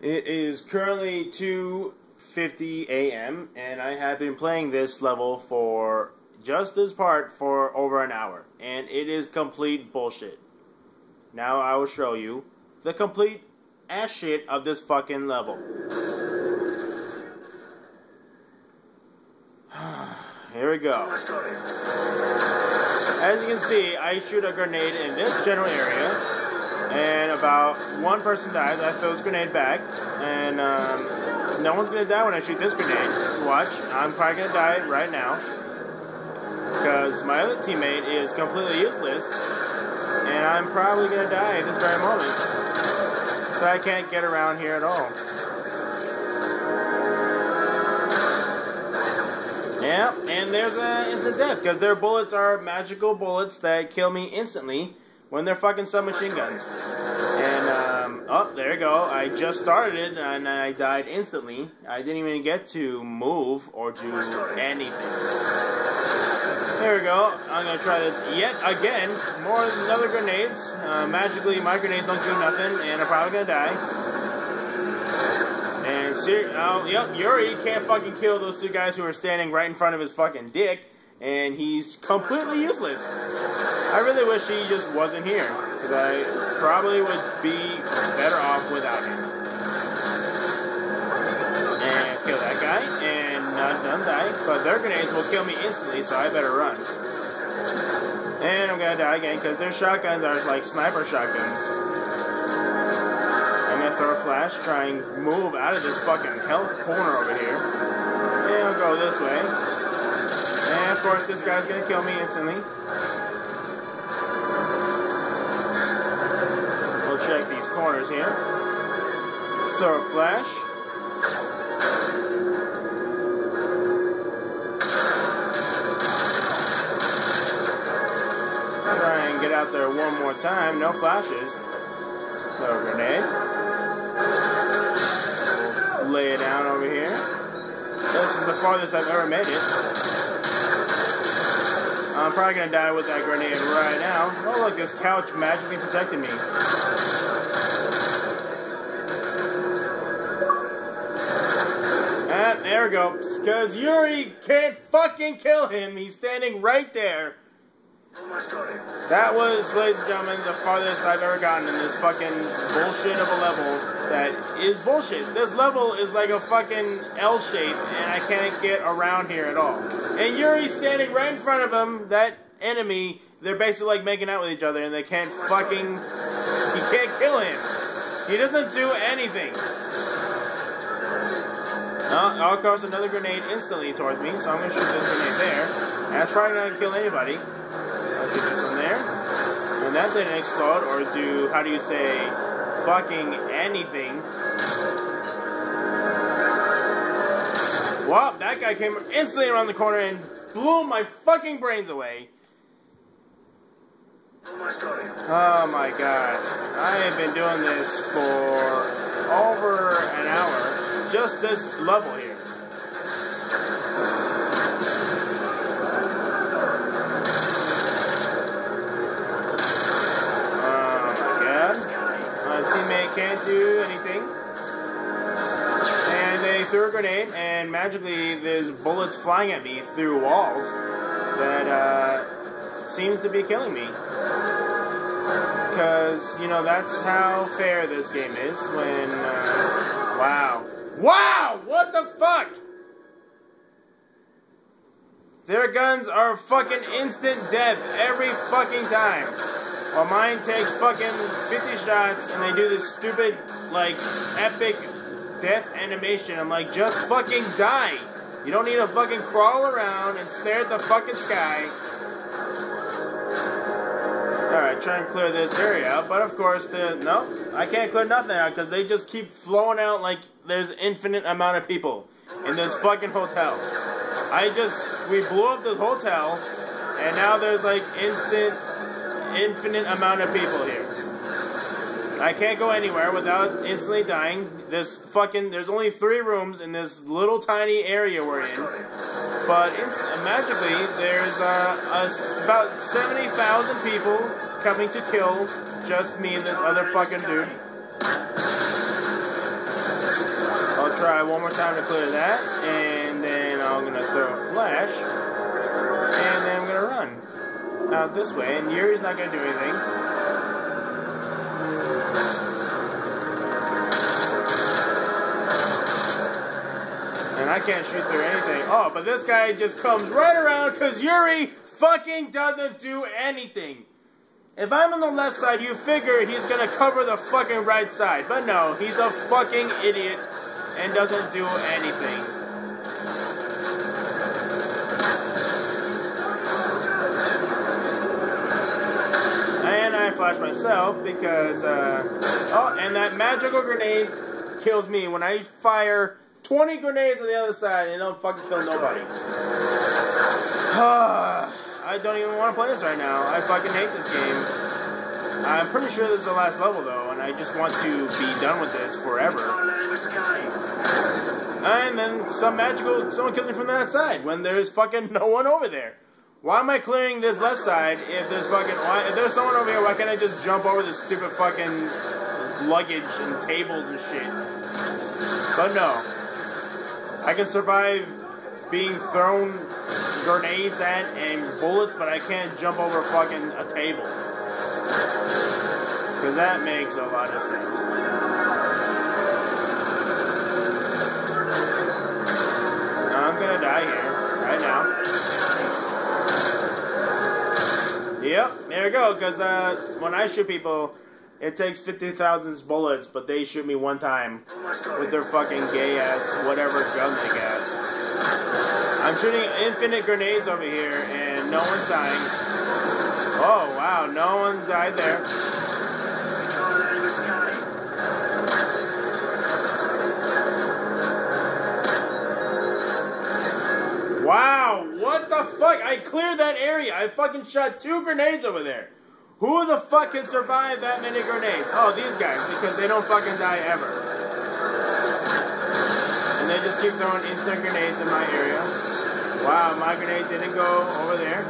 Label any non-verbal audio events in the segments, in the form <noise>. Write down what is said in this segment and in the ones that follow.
It is currently 2:50 a.m. and I have been playing this level for just this part for over an hour and it is complete bullshit. Now I will show you the complete ass shit of this fucking level. <sighs> Here we go. As you can see, I shoot a grenade in this general area and about one person dies. I throw this grenade back, and um, no one's gonna die when I shoot this grenade. Watch, I'm probably gonna die right now because my other teammate is completely useless, and I'm probably gonna die at this very moment. So I can't get around here at all. Yep, and there's a instant death because their bullets are magical bullets that kill me instantly when they're fucking submachine guns. And, um, oh, there you go. I just started and I died instantly. I didn't even get to move or do anything. There we go. I'm gonna try this yet again. More another grenades. Uh, magically, my grenades don't do nothing, and I'm probably gonna die. And oh, yep, Yuri can't fucking kill those two guys who are standing right in front of his fucking dick, and he's completely useless. I really wish he just wasn't here, because I probably would be better off without him. And kill that guy, and not done die, but their grenades will kill me instantly, so I better run. And I'm gonna die again, because their shotguns are like sniper shotguns. I'm gonna throw a flash, try and move out of this fucking hell corner over here. And I'll go this way. And of course, this guy's gonna kill me instantly. Corners here. A flash. Try and get out there one more time. No flashes. Throw grenade. We'll lay it down over here. This is the farthest I've ever made it. I'm probably gonna die with that grenade right now. Oh look, this couch magically protected me. There we go. Because Yuri can't fucking kill him. He's standing right there. That was, ladies and gentlemen, the farthest I've ever gotten in this fucking bullshit of a level that is bullshit. This level is like a fucking L shape, and I can't get around here at all. And Yuri's standing right in front of him, that enemy. They're basically like making out with each other, and they can't fucking. He can't kill him. He doesn't do anything. Of course, another grenade instantly towards me, so I'm going to shoot this grenade there. And that's probably not going to kill anybody. I'll shoot this one there. And that didn't explode, or do, how do you say, fucking anything. Well, that guy came instantly around the corner and blew my fucking brains away. Oh my god. I have been doing this for over an hour just this level here. God. My teammate can't do anything. And they threw a grenade, and magically there's bullets flying at me through walls that uh, seems to be killing me. Because, you know, that's how fair this game is when, uh, wow. Wow! What the fuck? Their guns are fucking instant death every fucking time. While mine takes fucking 50 shots and they do this stupid, like, epic death animation. I'm like, just fucking die. You don't need to fucking crawl around and stare at the fucking sky. Alright, try and clear this area out, but of course, the no, I can't clear nothing out because they just keep flowing out like there's infinite amount of people in this fucking hotel. I just, we blew up the hotel, and now there's like instant, infinite amount of people here. I can't go anywhere without instantly dying. There's fucking, there's only three rooms in this little tiny area we're in. But magically, there's uh, a, about 70,000 people coming to kill just me and this other fucking dude. I'll try one more time to clear that, and then I'm gonna throw a flash, and then I'm gonna run out this way, and Yuri's not gonna do anything. And I can't shoot through anything. Oh, but this guy just comes right around because Yuri fucking doesn't do anything. If I'm on the left side, you figure he's gonna cover the fucking right side. But no, he's a fucking idiot and doesn't do anything. And I flash myself because, uh, oh, and that magical grenade kills me when I fire 20 grenades on the other side and it don't fucking kill nobody. <sighs> I don't even want to play this right now. I fucking hate this game. I'm pretty sure this is the last level though, and I just want to be done with this forever. And then some magical, someone kills me from that side when there's fucking no one over there. Why am I clearing this left side if there's fucking, why, if there's someone over here, why can't I just jump over this stupid fucking luggage and tables and shit? But no. I can survive being thrown grenades at and bullets, but I can't jump over fucking a table. Because that makes a lot of sense. I'm gonna die here, right now. Yep, there we go, because uh, when I shoot people, it takes 50,000 bullets, but they shoot me one time with their fucking gay ass whatever gun they got. I'm shooting infinite grenades over here, and no one's dying. Oh, wow, no one died there. Wow, what the fuck? I cleared that area. I fucking shot two grenades over there. Who the fuck can survive that many grenades? Oh, these guys, because they don't fucking die ever. And they just keep throwing instant grenades in my area. Wow, my grenade didn't go over there.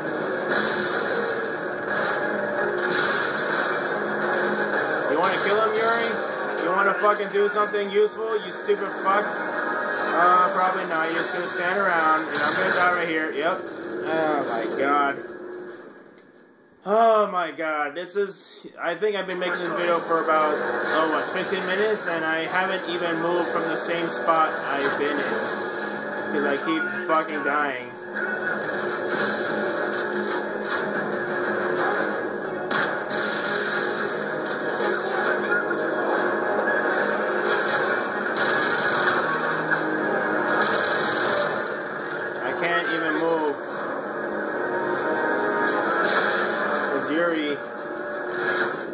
You want to kill him, Yuri? You want to fucking do something useful, you stupid fuck? Uh, probably not. You're just gonna stand around, and I'm gonna die right here. Yep. Oh my god. Oh my god, this is. I think I've been making this video for about, oh, what, 15 minutes, and I haven't even moved from the same spot I've been in. Because I keep fucking dying. I can't even.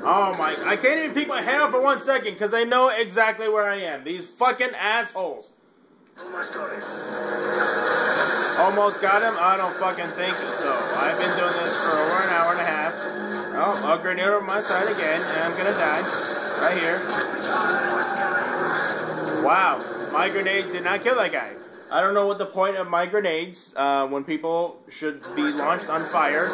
Oh my. I can't even peek my head out for one second because they know exactly where I am. These fucking assholes. Almost got him? I don't fucking think so. I've been doing this for over an hour and a half. Oh, a grenade over my side again, and I'm gonna die. Right here. Wow, my grenade did not kill that guy. I don't know what the point of my grenades uh, when people should be launched on fire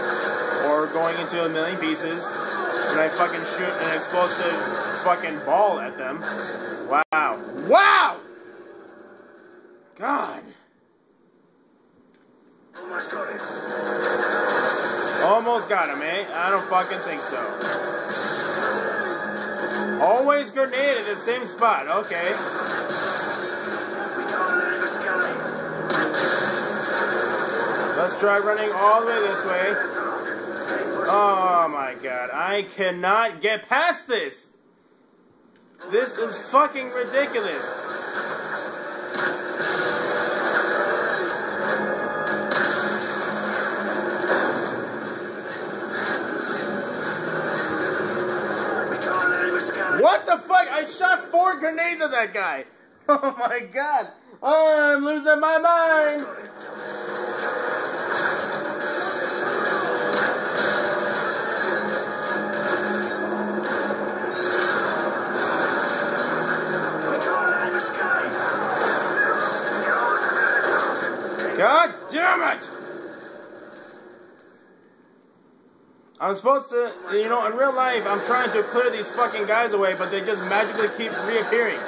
or going into a million pieces when I fucking shoot an explosive fucking ball at them. Wow. Wow! God. Almost got him, eh? I don't fucking think so. Always grenade at the same spot. Okay. Let's try running all the way this way. Oh my god. I cannot get past this. This is fucking ridiculous. Grenades at that guy. <laughs> Oh my god. Oh, I'm losing my mind. God damn it! I'm supposed to, you know, in real life, I'm trying to clear these fucking guys away, but they just magically keep reappearing.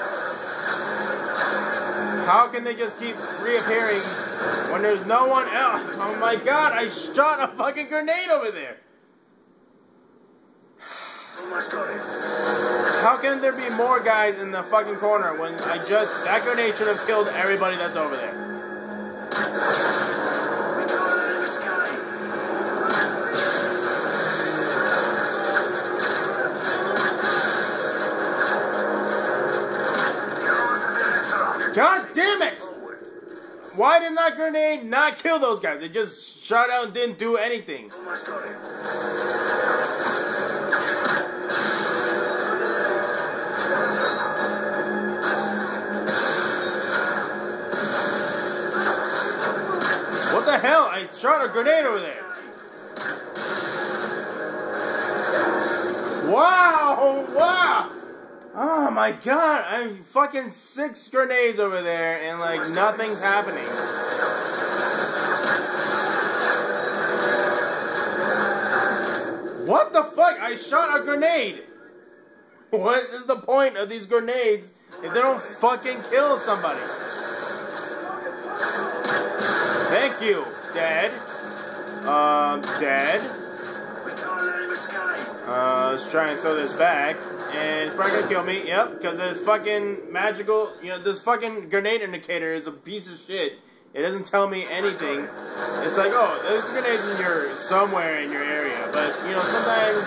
How can they just keep reappearing when there's no one else? Oh my god, I shot a fucking grenade over there. How can there be more guys in the fucking corner when I just that grenade should have killed everybody that's over there? Why did that grenade not kill those guys? They just shot out and didn't do anything. What the hell? I shot a grenade over there. Wow! Wow! Oh my god, I'm fucking six grenades over there and like nothing's happening. What the fuck? I shot a grenade! What is the point of these grenades if they don't fucking kill somebody? Thank you, Dad. Uh, Dad. Uh, let's try and throw this back. And it's probably gonna kill me, yep, because this fucking magical, you know, this fucking grenade indicator is a piece of shit. It doesn't tell me anything. It's like, oh, there's grenades in your, somewhere in your area. But, you know, sometimes,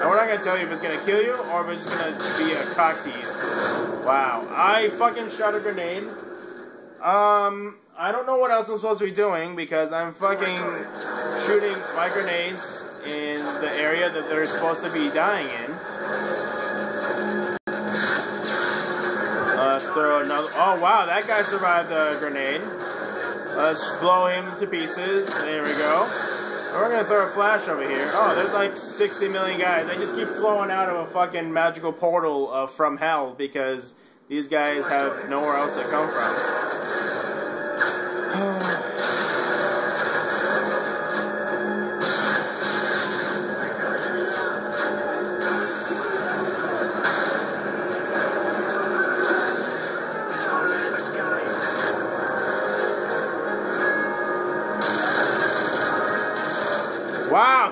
and we're not gonna tell you if it's gonna kill you or if it's just gonna be a cock tease. Wow, I fucking shot a grenade. Um, I don't know what else I'm supposed to be doing because I'm fucking shooting my grenades in the area that they're supposed to be dying in. Throw another. Oh wow, that guy survived the grenade. Let's blow him to pieces. There we go. We're gonna throw a flash over here. Oh, there's like 60 million guys. They just keep flowing out of a fucking magical portal uh, from hell because these guys have nowhere else to come from.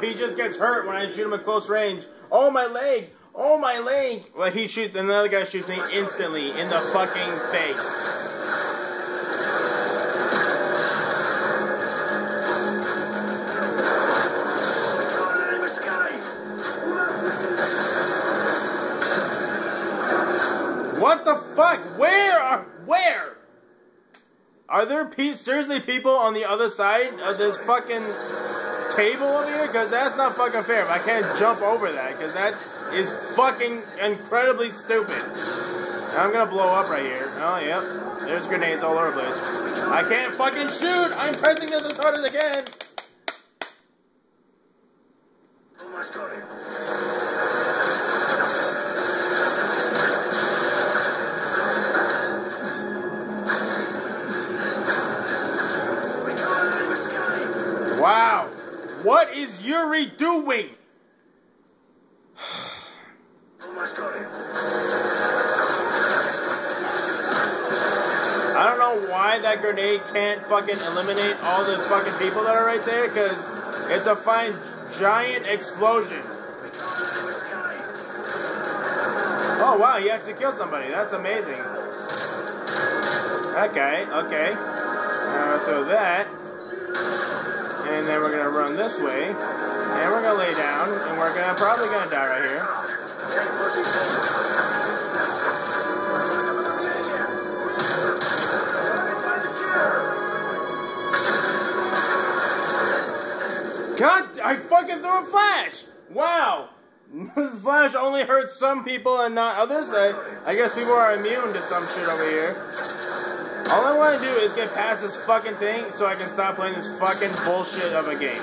He just gets hurt when I shoot him at close range. Oh, my leg! Oh, my leg! Well, he shoots, another guy shoots me instantly in the fucking face. What the fuck? Where are, where? Are there pe- seriously people on the other side of this fucking table over here? Because that's not fucking fair. I can't jump over that, because that is fucking incredibly stupid. I'm gonna blow up right here. Oh, yep. There's grenades all over the place. I can't fucking shoot! I'm pressing this as hard as I can! What is Yuri doing? <sighs> I don't know why that grenade can't fucking eliminate all the fucking people that are right there, because it's a fine giant explosion. Oh wow, he actually killed somebody. That's amazing. Okay, okay. Uh, so that. And then we're gonna run this way. And we're gonna lay down, and we're gonna probably gonna die right here. God, I fucking threw a flash! Wow! <laughs> This flash only hurts some people and not others. I, I guess people are immune to some shit over here. All I want to do is get past this fucking thing so I can stop playing this fucking bullshit of a game.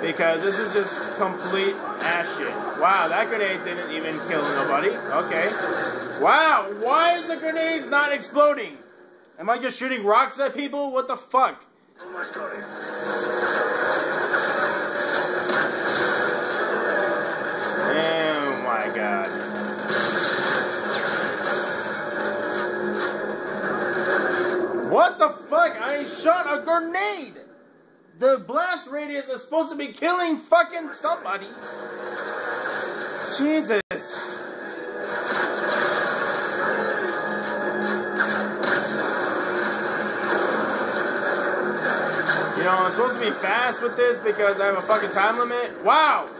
Because this is just complete ass shit. Wow, that grenade didn't even kill nobody. Okay. Wow, why is the grenades not exploding? Am I just shooting rocks at people? What the fuck? Oh my god. I shot a grenade! The blast radius is supposed to be killing fucking somebody. Jesus. You know, I'm supposed to be fast with this because I have a fucking time limit. Wow! <laughs>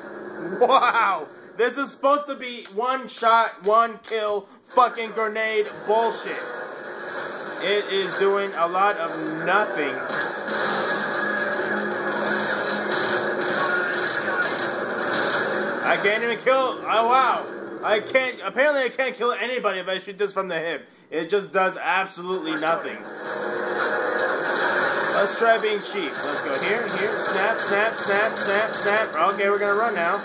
Wow! This is supposed to be one shot, one kill, fucking grenade bullshit. It is doing a lot of nothing. I can't even kill. Oh wow! I can't. Apparently, I can't kill anybody if I shoot this from the hip. It just does absolutely nothing. Let's try being cheap. Let's go here, here. Snap, snap, snap, snap, snap. Okay, we're gonna run now.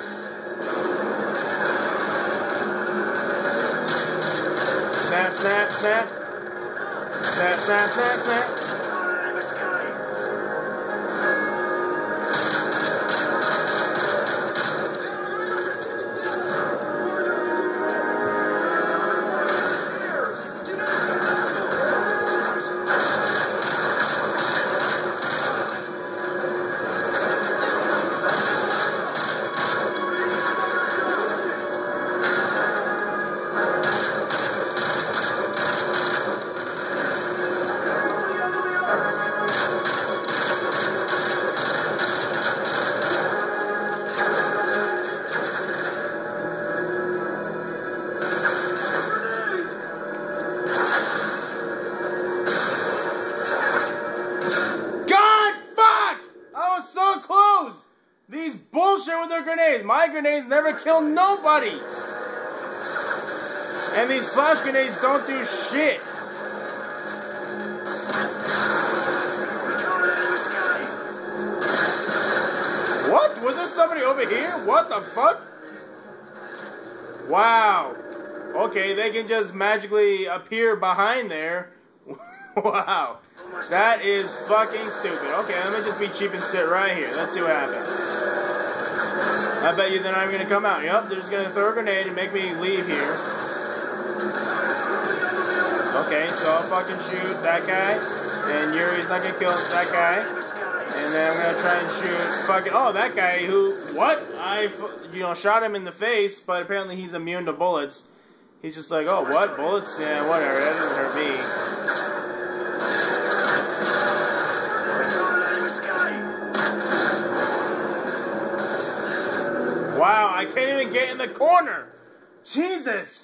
Snap, snap, snap. Snap, snap, snap, snap. Bullshit with their grenades. My grenades never kill nobody. And these flash grenades don't do shit. What? Was there somebody over here? What the fuck? Wow. Okay, they can just magically appear behind there. <laughs> wow. That is fucking stupid. Okay, let me just be cheap and sit right here. Let's see what happens. I bet you they're not even gonna come out. Yep, they're just gonna throw a grenade and make me leave here. Okay, so I'll fucking shoot that guy, and Yuri's not gonna kill that guy. And then I'm gonna try and shoot fucking oh that guy who what I you know shot him in the face, but apparently he's immune to bullets. He's just like oh what bullets yeah whatever that doesn't hurt me. Wow, I can't even get in the corner. Jesus.